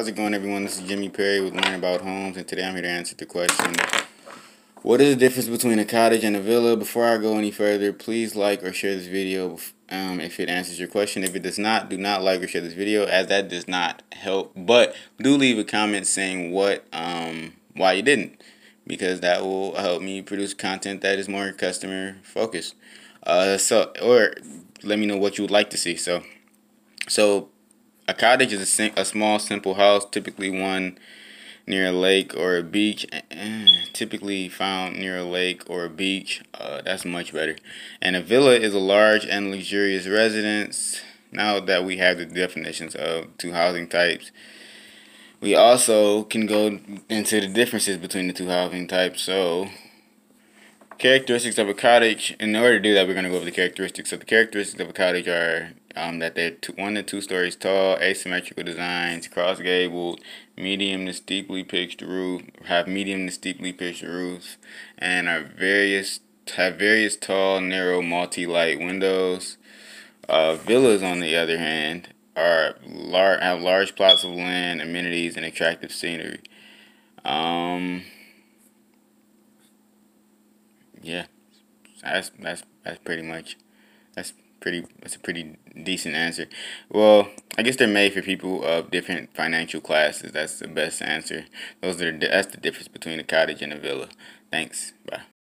How's it going, everyone? This is Jimmie Perry with Learn About Homes, and today I'm here to answer the question What is the difference between a cottage and a villa? Before I go any further, please like or share this video um, if it answers your question. If it does not, do not like or share this video, as that does not help. But do leave a comment saying what, um, why you didn't, because that will help me produce content that is more customer focused. Uh, so, or let me know what you would like to see. So, so a cottage is a, a small, simple house, typically one near a lake or a beach. Eh, typically found near a lake or a beach. Uh, that's much better. And a villa is a large and luxurious residence. Now that we have the definitions of two housing types, we also can go into the differences between the two housing types. So, characteristics of a cottage. In order to do that, we're going to go over the characteristics. So, the characteristics of a cottage are um, that they're two, one to two stories tall, asymmetrical designs, cross gabled, medium to steeply pitched roof, have medium to steeply pitched roofs, and are various have various tall, narrow, multi-light windows. Uh, villas, on the other hand, are lar- have large plots of land, amenities, and attractive scenery. Um, yeah, that's that's that's pretty much that's pretty that's a pretty decent answer. Well, I guess they're made for people of different financial classes. That's the best answer. Those are the, that's the difference between a cottage and a villa. Thanks. Bye.